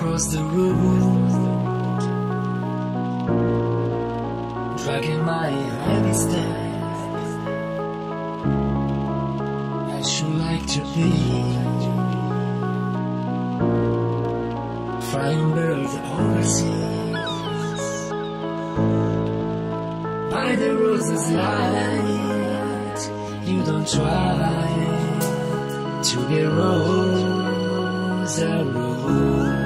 across the room, dragging my heavy step. I should like to be flying birds overseas by the roses light. You don't try to be rose a rose.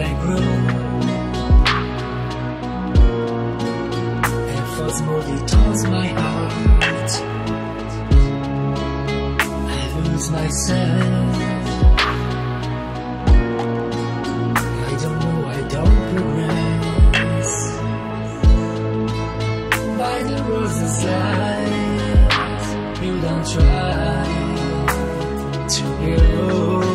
they grew. And flow smoothly towards my heart. I lose myself. I don't know, I don't progress. By the roses light You don't try to be build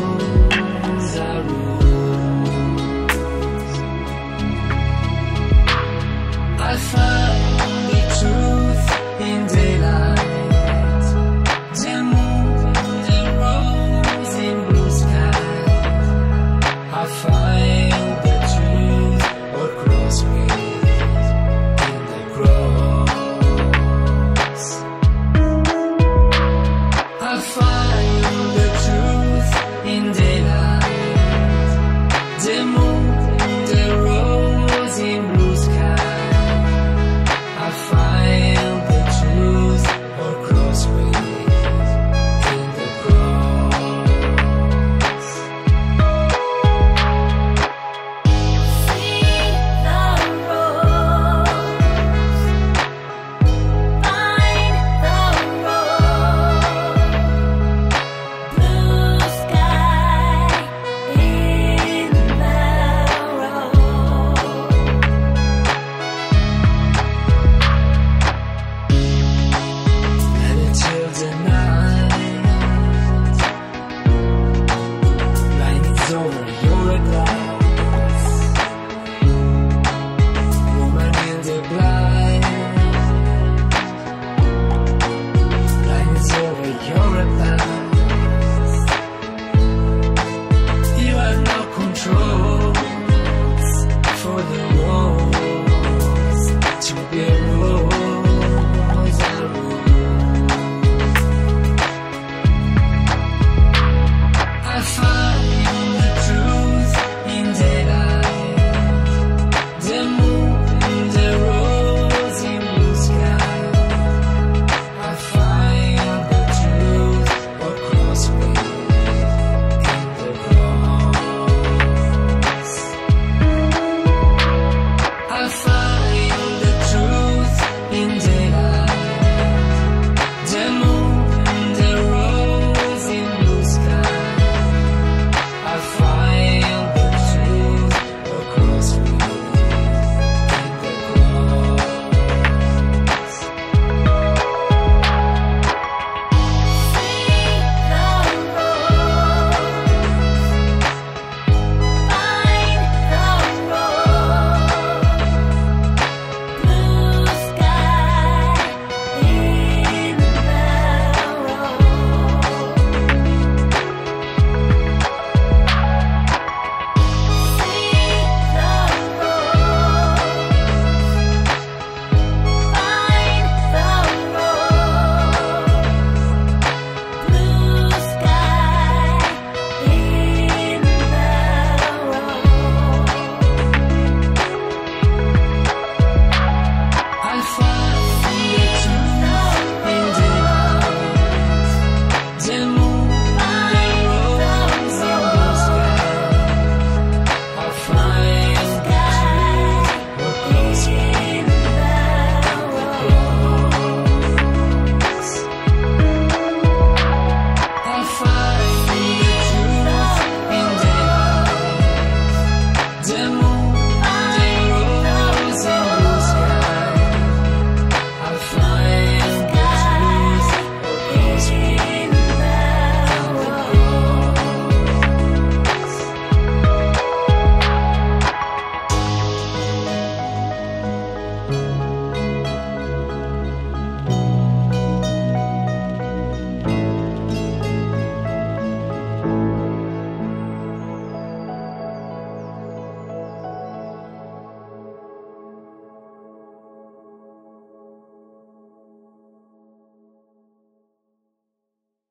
the truth in the